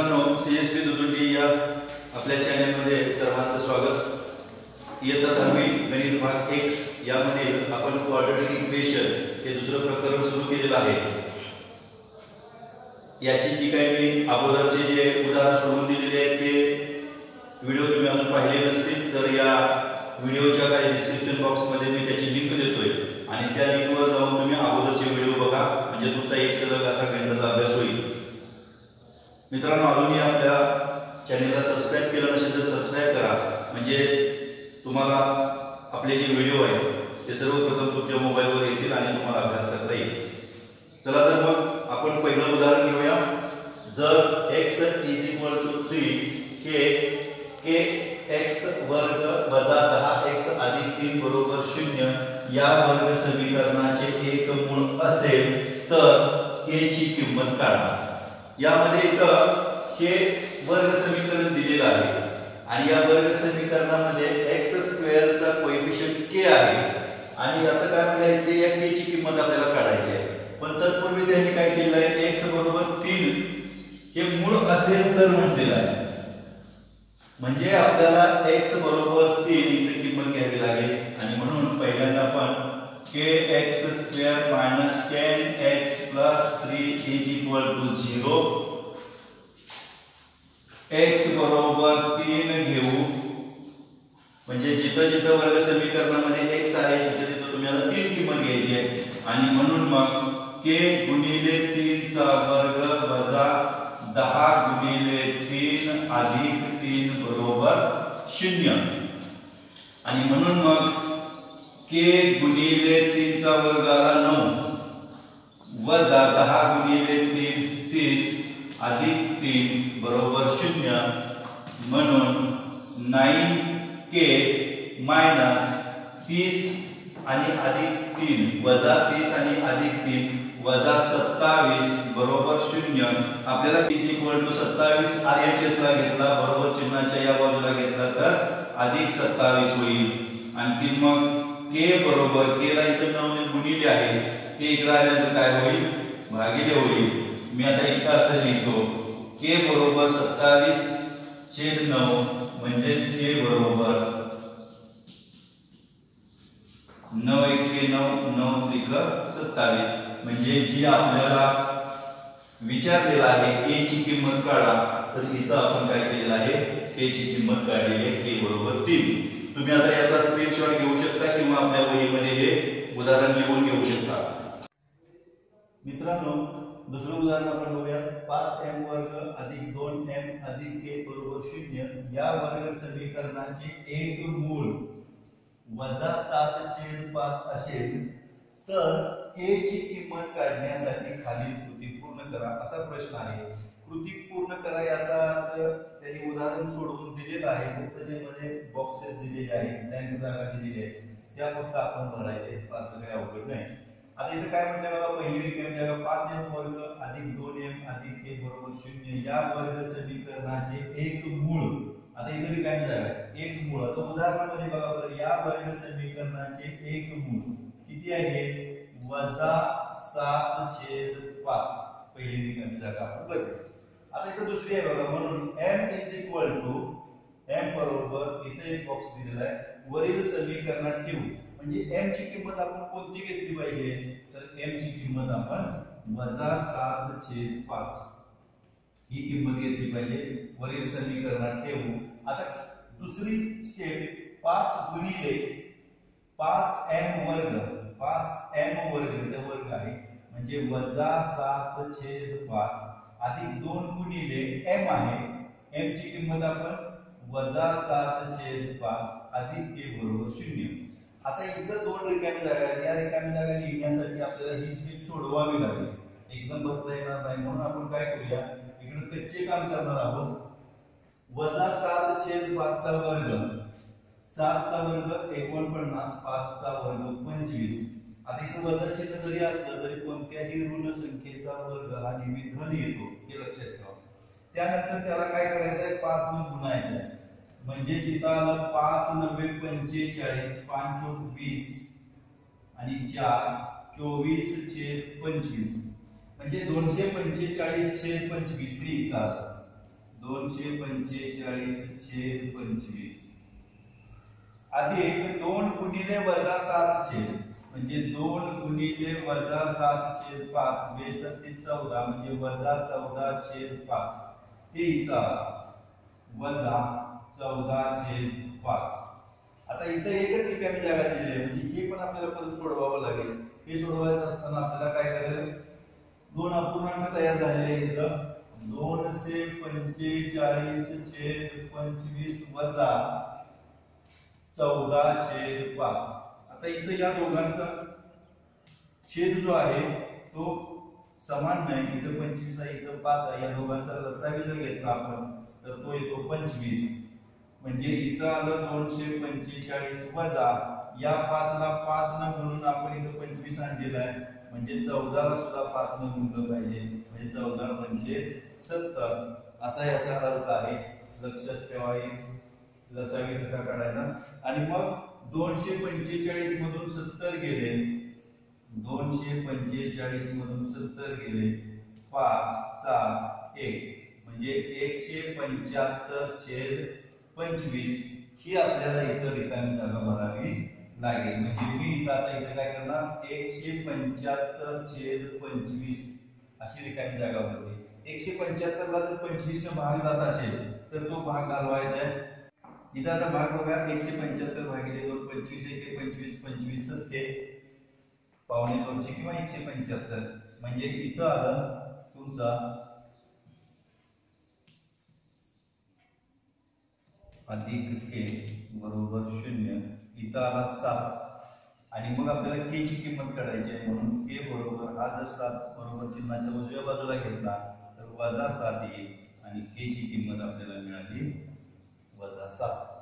मित्रांनो C S P दुदुंडी या आपल्या चॅनलमध्ये सर्वांचं स्वागत. इयत्ता दहावी गणित भाग एक यामध्ये आपण क्वाड्रेटिक इक्वेशन हे दुसरं प्रकरण सुरू केलेलं आहे. याची जी काही मी अगोदरचे जे उदाहरण सोडून दिलेले आहेत ते व्हिडिओ तुम्ही अजून पाहिले नसतील तर या व्हिडिओच्या काही डिस्क्रिप्शन बॉक्समध्ये मी त्याची लिंक देतोय. आणि त्या लिंक मित्रांनो अजूनही आपल्या चॅनेलला सबस्क्राईब केलं नसेल तर सबस्क्राईब करा. म्हणजे तुम्हाला आपले जे व्हिडिओ आहेत ते सर्वप्रथम तुमच्या मोबाईलवर येतील आणि तुम्हाला अभ्यास करता येईल. चला तर मग आपण पहिलं उदाहरण घेऊया. जर X is equal to three हे के एक्स वर्ग वजा दहा एक्स अधिक तीन बरोबर शून्य या वर्ग समीकरणाचे एक मूळ असेल तर के ची किंमत काढा. यामध्ये एक हे वर्ग समीकरण दिलेलं आहे. आणि या वर्ग समीकरणामध्ये एक्स स्क्वेअरचा कोएफिशियंट के आहे. आणि आता काय म्हणजे ते या के ची किंमत आपल्याला काढायची आहे. पण तत्पूर्वी त्यांनी काय केलेलं आहे एक्स बरोबर तीन. हे मूळ असेल तर म्हटलेलं आहे. म्हणजे आपल्याला एक्स बरोबर तीन इथे किंमत घ्यावी लागेल. आणि म्हणून पहिल्यांदा आपण K X square minus ten X plus is equal to zero X बरोबर तीन घेऊ. म्हणजे जिथं जिथं वर्ग समीकरणामध्ये एक्स आहे तिथे तिथं तुम्हाला तीन किंमत घ्यायची आहे. आणि म्हणून मग के गुणिले तीनचा वर्ग वजा दहा गुणिले तीन अधिक तीन बरोबर शून्य. आणि म्हणून मग के गुणिले तीनचा वर्ग आला नऊ वजा दहा गुणिले तीन तीस अधिक तीन बरोबर शून्य म्हणून नाईन के मायनस तीस आणि अधिक तीन वजा तीस आणि अधिक तीन वजा सत्तावीस बरोबर शून्य. आपल्याला तीस इक्वल टू सत्तावीस आर एच एस ला घेतला बरोबर चिन्हाच्या या बाजूला घेतला तर अधिक सत्तावीस होईल. आणखी मग के बरोबर के ला इथं नऊ गुणिले आहे. ते इकडे आल्यानंतर काय होईल? भागिले होईल. मी आता एक असं लिहितो. के बरोबर सत्तावीस छेद नऊ म्हणजेच के बरोबर नऊ एके नऊ नऊ त्रिक सत्तावीस. म्हणजे जी आपल्याला विचारलेला आहे के ची किंमत काढा. तर इथं आपण काय केलेलं आहे? के ची किंमत काढलेली आहे के बरोबर तीन. तुम्ही आता याचा स्क्रीनशॉट घेऊ शकता किंवा आपल्या वहीमध्ये हे उदाहरण लिहून घेऊ शकता. दुसरं उदाहरण आपण बघूया. पाच एम वर्ग अधिक दोन एम अधिक के बरोबर शून्य. या वर्ग समीकरणाचे एक मूळ वजा सात छेद पाच असेल तर के ची किंमत काढण्यासाठी खालील कृती पूर्ण करा. असा प्रश्न आहे. कृती पूर्ण करा याचा अर्थ त्यांनी उदाहरण सोडवून दिलेलं आहे. फक्त बॉक्सेस दिलेले आहेत. बँक जागा दिलेली आहे त्या फक्त आपण भरायचे असं काही अवघड नाही. आता इथे काय म्हणते बघा पहिली रिकामी जागा पाच एम वर्ग अधिक दोन एम अधिक एक बरोबर शून्य. या वर्ग समीकरणाचे एक मूळ. आता इथे रिकामी जागा आहे एक मूळ. आता उदाहरणामध्ये बघा बरं या वर्ग समीकरणाचे एक मूळ किती आहे? वजा सात छेद पाच. पहिली रिकामी जागा आपण आता इथे दुसरी आहे बघा म्हणून M is equal to M बरोबर इथे एक बॉक्स दिलेला आहे. वरील समीकरणात ठेवू. म्हणजे एम ची किंमत आपण कोणती घेतली पाहिजे? तर एम ची किंमत आपण वजा सात छेद पाच ही किंमत घेतली पाहिजे. वरील समीकरणात ठेवू. आता दुसरी स्टेप पाच गुणिले पाच एम वर्ग पाच एम वर्ग वर्ग आहे म्हणजे वजा सात छेद पाच. अधिक दोन गुणिले एम आहे. एम ची किंमत आपण वजा सात छेद पाच. अधिक के बरोबर शून्य. आता इथं दोन रिकामी जागा आहेत. या रिकामी जागा लिहिण्यासाठी आपल्याला ही स्टेप सोडवावी लागेल. एकदम भरता येणार नाही म्हणून आपण काय करूया? इकडे कच्चे काम करणार आहोत. वजा सात छेद पाचचा वर्ग. सातचा वर्ग एकोणपन्नास पाचचा वर्ग पंचवीस. आता इथं वजा चिन्ह जरी असलं तरी कोणत्याही ऋण संख्येचा वर्ग हा नेहमी धन येतो. हे लक्षात ठेवा. त्यानंतर त्याला काय करायचंय? पाच न गुणायचं आहे म्हणजे जिथं आलं पाच नव्वे पंचेचाळीस पाच चौक वीस आणि चार चोवीस छेद पंचवीस. म्हणजे दोनशे पंचेचाळीस छेद पंचवीस ते इतका. दोनशे पंचेचाळीस छेद पंचवीस. अधिक दोन गुणिले वजा सात छेद. म्हणजे दोन गुणिले वजा सात छेद पाच. बेसत्ती चौदा म्हणजे वजा चौदा छेद पाच. ते इथं वजा चौदा छेद पाच. आता इथं एकच रिकामी जागा दिलेली आहे. म्हणजे हे पण आपल्याला परत सोडवावं लागेल. हे सोडवायचं असताना आपल्याला काय करायचं? दोन अपूर्णांक तयार झालेले इथं. दोनशे पंचेचाळीस छेद पंचवीस वजा चौदा छेद पाच. आता इथं या दोघांचा छेद जो आहे तो समान नाही. इथं पंचवीस आहे इथं पाच आहे. या दोघांचा लसावी जर घेतला आपण तर तो येतो पंचवीस. म्हणजे इथं आलं दोनशे पंचेचाळीस वजा या पाचला पाच न म्हणून आपण इथं पंचवीस आणलेला आहे. म्हणजे चौदाला सुद्धा पाच न गुणलं पाहिजे. म्हणजे चौदा म्हणजे सत्तर. असा याचा अर्थ आहे. लक्षात ठेवा लसावी कसा काढायचा. आणि मग दोनशे पंचेचाळीस मधून सत्तर गेले. दोनशे पंचेचाळीस मधून सत्तर गेले. पाच सात एक. म्हणजे एकशे पंच्याहत्तर छेद पंचवीस ही आपल्याला इथं रिकामी जागा भरावी लागेल. म्हणजे मी इथं आता इथे काय करणार? एकशे पंच्याहत्तर छेद पंचवीस अशी रिकामी जागा भरते एकशे पंच्याहत्तरला जर पंचवीस भाग जात असेल तर तो भाग घालवायचा आहे. इथं आता भाग बघा एकशे पंच्याहत्तर भागिले दोन पंचवीस एक पंचवीस पंचवीस सत्ते पावणे दोनशे किंवा एकशे पंच्याहत्तर. म्हणजे इथं आलं तुमचा अधिक के बरोबर शून्य इथं आला सात. आणि मग आपल्याला के ची किंमत काढायची आहे. म्हणून के बरोबर हा जर सात बरोबर चिन्हाच्या उजव्या बाजूला घेतला तर वजा सात येईल आणि के ची किंमत आपल्याला मिळाली वजा सात.